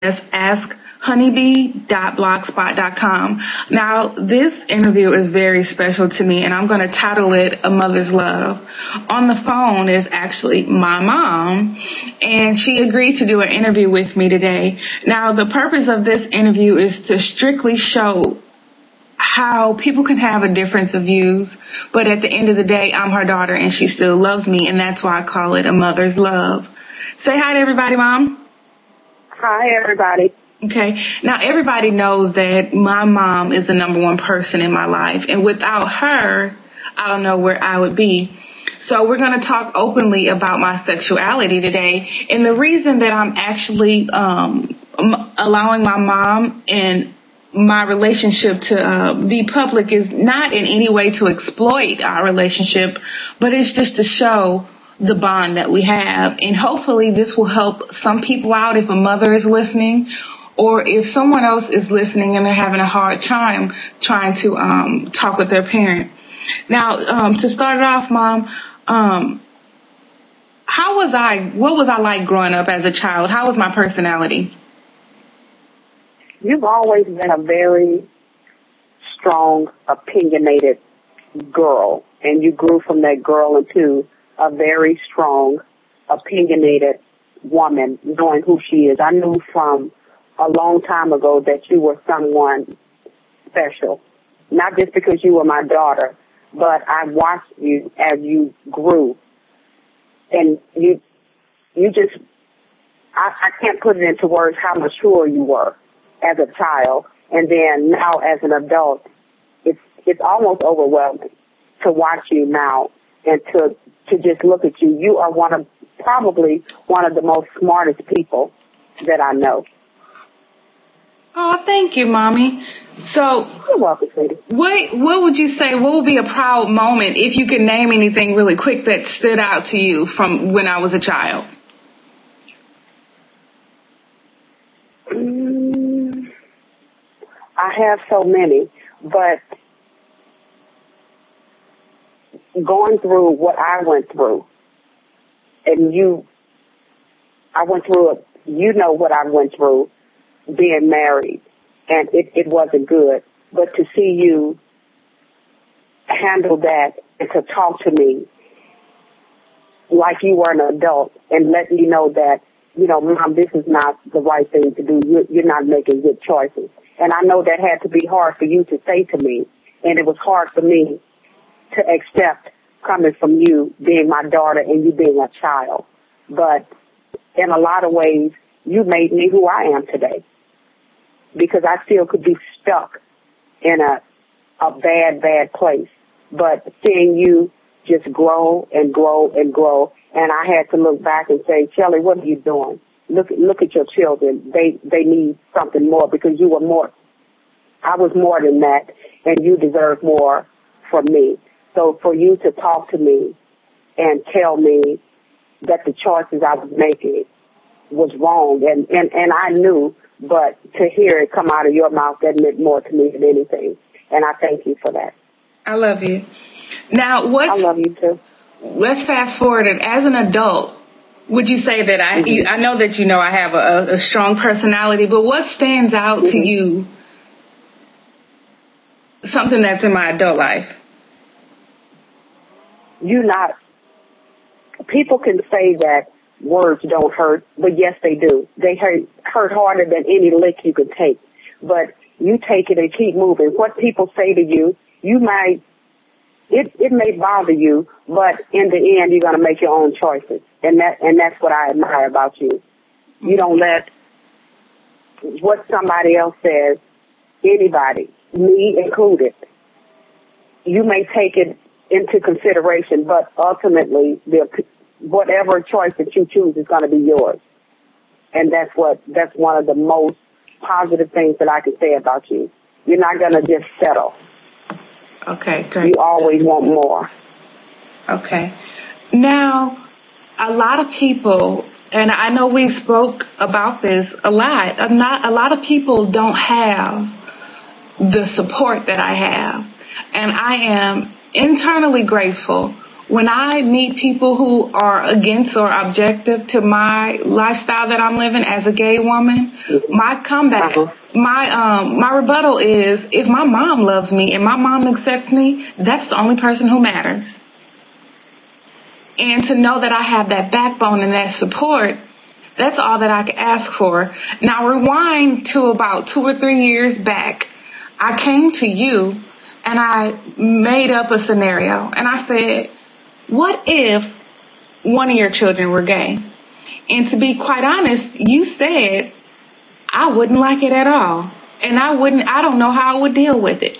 as askhoneyb.blogspot.com. Now, this interview is very special to me, and I'm going to title it A Mother's Love. On the phone is actually my mom, and she agreed to do an interview with me today. Now, the purpose of this interview is to strictly show how people can have a difference of views, but at the end of the day, I'm her daughter and she still loves me, and that's why I call it a mother's love. Say hi to everybody, Mom. Hi, everybody. Okay. Now, everybody knows that my mom is the number one person in my life. And without her, I don't know where I would be. So we're going to talk openly about my sexuality today. And the reason that I'm actually um, allowing my mom and my relationship to uh, be public is not in any way to exploit our relationship, but it's just to show the bond that we have. And hopefully this will help some people out if a mother is listening or if someone else is listening and they're having a hard time trying to um, talk with their parent. Now, um, to start it off, Mom, um, how was I, what was I like growing up as a child? How was my personality? You've always been a very strong, opinionated girl, and you grew from that girl into a very strong, opinionated woman, knowing who she is. I knew from a long time ago that you were someone special, not just because you were my daughter, but I watched you as you grew, and you, you just, I, I can't put it into words how mature you were as a child, and then now as an adult, it's it's almost overwhelming to watch you now and to to just look at you. You are one of probably one of the most smartest people that I know. Oh, thank you, mommy. So, you're welcome, sweetie. What what would you say? What would be a proud moment if you could name anything really quick that stood out to you from when I was a child? Mm, I have so many, but going through what I went through, and you, I went through it, you know what I went through being married, and it, it wasn't good. But to see you handle that and to talk to me like you were an adult and let me know that, you know, mom, this is not the right thing to do. You're, you're not making good choices. And I know that had to be hard for you to say to me, and it was hard for me to accept coming from you being my daughter and you being a child. But in a lot of ways, you made me who I am today because I still could be stuck in a, a bad, bad place. But seeing you just grow and grow and grow, and I had to look back and say, Shelly, what are you doing? Look, look at your children. They, they need something more because you were more, I was more than that, and you deserve more from me. So for you to talk to me and tell me that the choices I was making was wrong, and, and, and I knew, but to hear it come out of your mouth, that meant more to me than anything. And I thank you for that. I love you. Now, what? I love you too. Let's fast forward, and as an adult, would you say that I? Mm-hmm. You, I know that you know I have a, a, strong personality, but what stands out mm-hmm. to you? Something that's in my adult life you not, people can say that words don't hurt, but yes, they do. They hurt, hurt harder than any lick you could take. But you take it and keep moving. What people say to you, you might, it, it may bother you, but in the end, you're going to make your own choices. And that, and that's what I admire about you. You don't let what somebody else says, anybody, me included, you may take it into consideration, but ultimately, the, whatever choice that you choose is going to be yours. And that's what, that's one of the most positive things that I can say about you. You're not going to just settle. Okay, great. You always want more. Okay. Now, a lot of people, and I know we spoke about this a lot, a lot, a lot of people don't have the support that I have. And I am internally grateful when I meet people who are against or objective to my lifestyle that I'm living as a gay woman, my comeback, uh-huh. my um, my rebuttal is if my mom loves me and my mom accepts me, that's the only person who matters. And to know that I have that backbone and that support, that's all that I can ask for. Now rewind to about two or three years back. I came to you and I made up a scenario and I said, what if one of your children were gay? And to be quite honest, you said I wouldn't like it at all. And I wouldn't, I don't know how I would deal with it.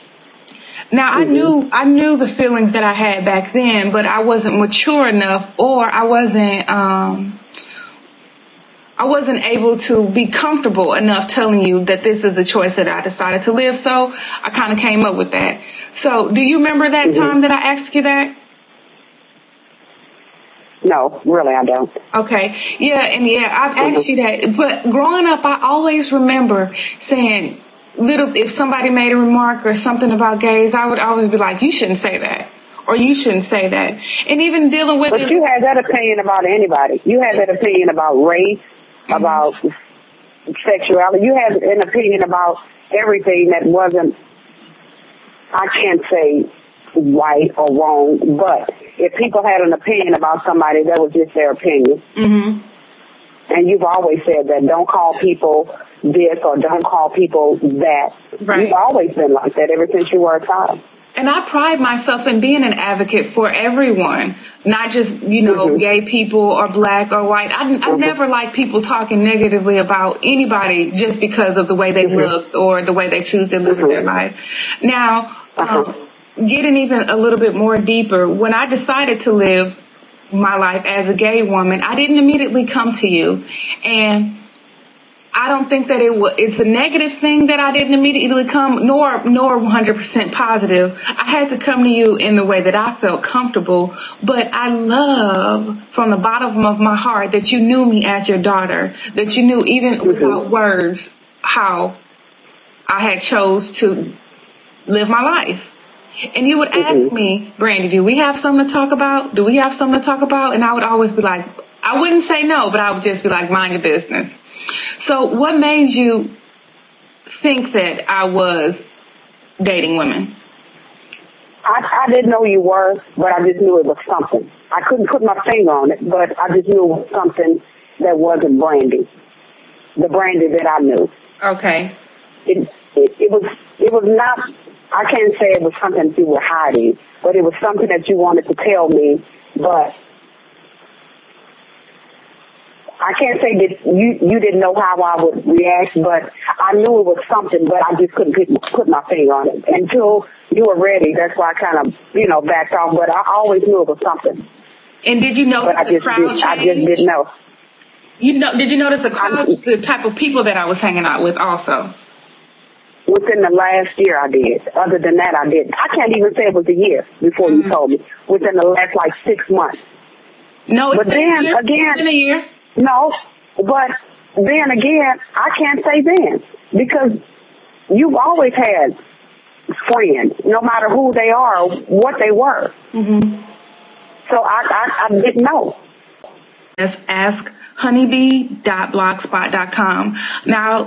Now mm-hmm. I knew, I knew the feelings that I had back then, but I wasn't mature enough or I wasn't, um, I wasn't able to be comfortable enough telling you that this is the choice that I decided to live. So I kind of came up with that. So do you remember that mm-hmm. time that I asked you that? No, really, I don't. Okay. Yeah, and yeah, I've asked mm-hmm. you that. But growing up, I always remember saying, little, if somebody made a remark or something about gays, I would always be like, you shouldn't say that. Or you shouldn't say that. And even dealing with But it, you had that opinion about anybody. You had that opinion about race, mm-hmm. About sexuality. You had an opinion about everything that wasn't, I can't say right or wrong, but if people had an opinion about somebody, that was just their opinion. Mm-hmm. And you've always said that don't call people this or don't call people that. Right. You've always been like that ever since you were a child. And I pride myself in being an advocate for everyone, not just, you know, mm-hmm. gay people or black or white. I, I mm-hmm. never like people talking negatively about anybody just because of the way they mm-hmm. look or the way they choose to live their mm-hmm. life. Now, uh-huh. um, getting even a little bit more deeper, when I decided to live my life as a gay woman, I didn't immediately come to you. And I don't think that it was, it's a negative thing that I didn't immediately come, nor, nor 100% positive. I had to come to you in the way that I felt comfortable, but I love from the bottom of my heart that you knew me as your daughter, that you knew even mm-hmm. without words how I had chose to live my life. And you would ask mm-hmm. me, Brandy, do we have something to talk about? Do we have something to talk about? And I would always be like, I wouldn't say no, but I would just be like, mind your business. So what made you think that I was dating women? I, I didn't know you were, but I just knew it was something. I couldn't put my finger on it, but I just knew it was something that wasn't Brandy. The Brandy that I knew. Okay. It, it, it was it was not I can't say it was something you were hiding, but it was something that you wanted to tell me, but I can't say that you you didn't know how I would react, but I knew it was something, but I just couldn't put, put my finger on it until you were ready. That's why I kind of you know backed off, but I always knew it was something. And did you notice but the crowd did, I just didn't know. You know, did you notice the crowd, the type of people that I was hanging out with also? Within the last year, I did. Other than that, I didn't. I can't even say it was a year before mm-hmm. you told me. Within the last like six months. No, it's but then again, it's been a year. No, but then again, I can't say then because you've always had friends, no matter who they are, or what they were. Mm-hmm. So I, I, I didn't know. Let's ask honeyb.blogspot.com. Now,